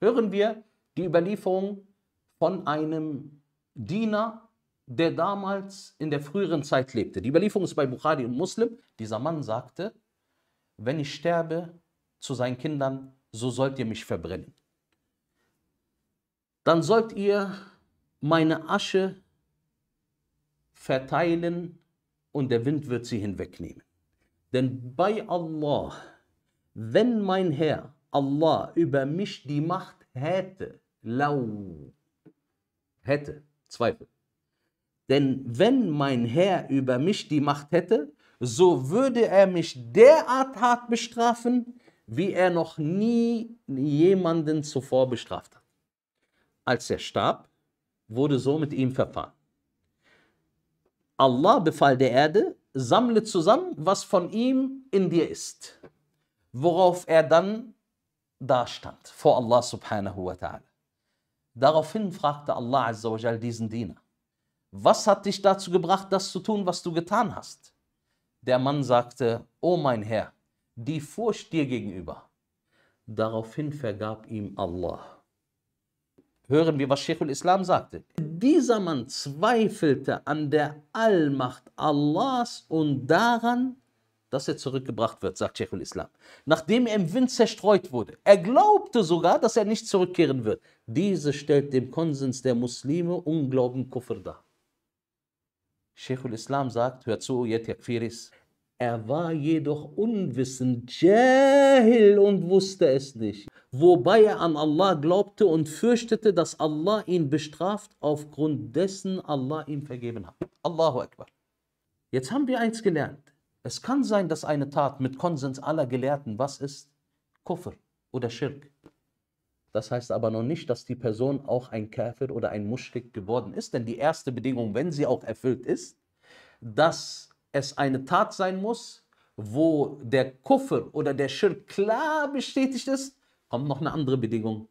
hören wir die Überlieferung von einem Diener, der damals in der früheren Zeit lebte. Die Überlieferung ist bei Bukhari und Muslim. Dieser Mann sagte, wenn ich sterbe zu seinen Kindern, so sollt ihr mich verbrennen. Dann sollt ihr meine Asche verteilen und der Wind wird sie hinwegnehmen. Denn bei Allah, wenn mein Herr Allah über mich die Macht hätte, lau, hätte, Zweifel. Denn wenn mein Herr über mich die Macht hätte, so würde er mich derart hart bestrafen, wie er noch nie jemanden zuvor bestraft hat. Als er starb, wurde so mit ihm verfahren. Allah befahl der Erde, sammle zusammen, was von ihm in dir ist. Worauf er dann dastand vor Allah subhanahu wa ta'ala. Daraufhin fragte Allah azza wa diesen Diener, was hat dich dazu gebracht, das zu tun, was du getan hast? Der Mann sagte, O mein Herr, die Furcht dir gegenüber. Daraufhin vergab ihm Allah hören wir, was Sheikhul Islam sagte. Dieser Mann zweifelte an der Allmacht Allahs und daran, dass er zurückgebracht wird, sagt Sheikhul Islam. Nachdem er im Wind zerstreut wurde. Er glaubte sogar, dass er nicht zurückkehren wird. Diese stellt dem Konsens der Muslime Unglauben Kufr dar. Sheikhul Islam sagt, hört zu, Yet Yakfiris, er war jedoch unwissend, Jahil und wusste es nicht, wobei er an Allah glaubte und fürchtete, dass Allah ihn bestraft, aufgrund dessen Allah ihm vergeben hat. Allahu Akbar. Jetzt haben wir eins gelernt. Es kann sein, dass eine Tat mit Konsens aller Gelehrten was ist? Kufr oder Schirk. Das heißt aber noch nicht, dass die Person auch ein Kafir oder ein Muschrik geworden ist, denn die erste Bedingung, wenn sie auch erfüllt ist, dass es eine Tat sein muss, wo der Kuffer oder der Schirk klar bestätigt ist, kommt noch eine andere Bedingung,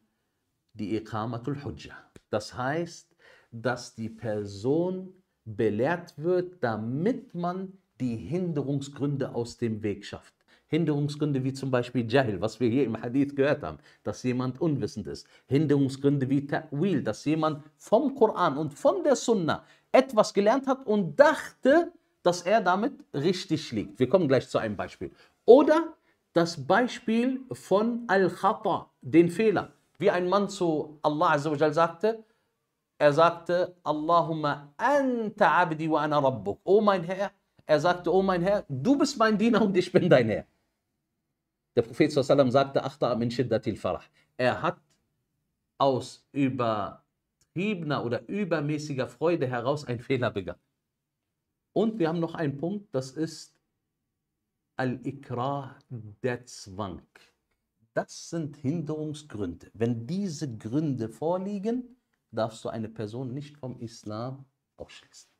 die Iqamatul Hujja. Das heißt, dass die Person belehrt wird, damit man die Hinderungsgründe aus dem Weg schafft. Hinderungsgründe wie zum Beispiel Jahil, was wir hier im Hadith gehört haben, dass jemand unwissend ist. Hinderungsgründe wie Ta'wil, dass jemand vom Koran und von der Sunna etwas gelernt hat und dachte, dass er damit richtig liegt. Wir kommen gleich zu einem Beispiel. Oder das Beispiel von Al-Khata, den Fehler. Wie ein Mann zu Allah Azza sagte, er sagte, Allahumma anta abdi wa ana rabbuk. Oh mein Herr, er sagte, oh mein Herr, du bist mein Diener und ich bin dein Herr. Der Prophet sallam sagte, Akhta min shiddatil farah. Er hat aus übertriebener oder übermäßiger Freude heraus einen Fehler begangen. Und wir haben noch einen Punkt, das ist Al-Ikrah, der Zwang. Das sind Hinderungsgründe. Wenn diese Gründe vorliegen, darfst du eine Person nicht vom Islam ausschließen.